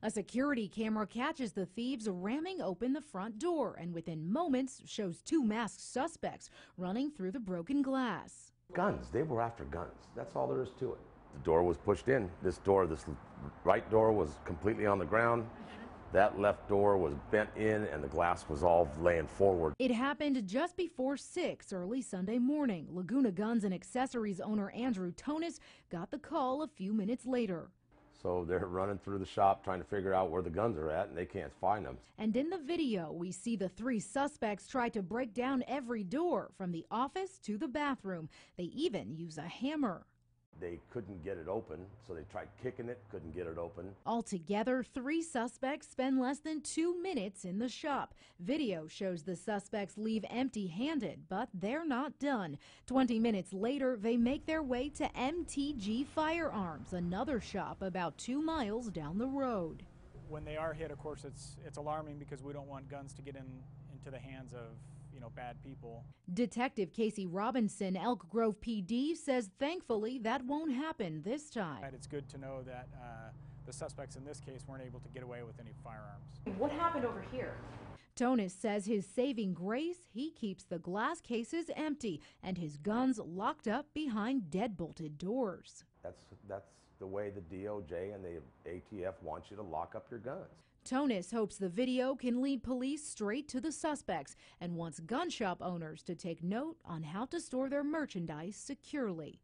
A security camera catches the thieves ramming open the front door and within moments shows two masked suspects running through the broken glass. Guns. They were after guns. That's all there is to it. The door was pushed in. This door, this right door was completely on the ground. That left door was bent in and the glass was all laying forward. It happened just before 6 early Sunday morning. Laguna Guns and Accessories owner Andrew Tonis got the call a few minutes later. So they're running through the shop trying to figure out where the guns are at and they can't find them. And in the video, we see the three suspects try to break down every door from the office to the bathroom. They even use a hammer. They couldn't get it open, so they tried kicking it, couldn't get it open. Altogether, three suspects spend less than two minutes in the shop. Video shows the suspects leave empty handed, but they're not done. 20 minutes later, they make their way to MTG Firearms, another shop about two miles down the road. When they are hit, of course, it's, it's alarming because we don't want guns to get in, into the hands of you know, bad people. Detective Casey Robinson, Elk Grove PD, says thankfully that won't happen this time. It's good to know that uh, the suspects in this case weren't able to get away with any firearms. What happened over here? Tonis says his saving grace, he keeps the glass cases empty and his guns locked up behind deadbolted doors. That's, that's the way the DOJ and the ATF want you to lock up your guns. Tonis hopes the video can lead police straight to the suspects and wants gun shop owners to take note on how to store their merchandise securely.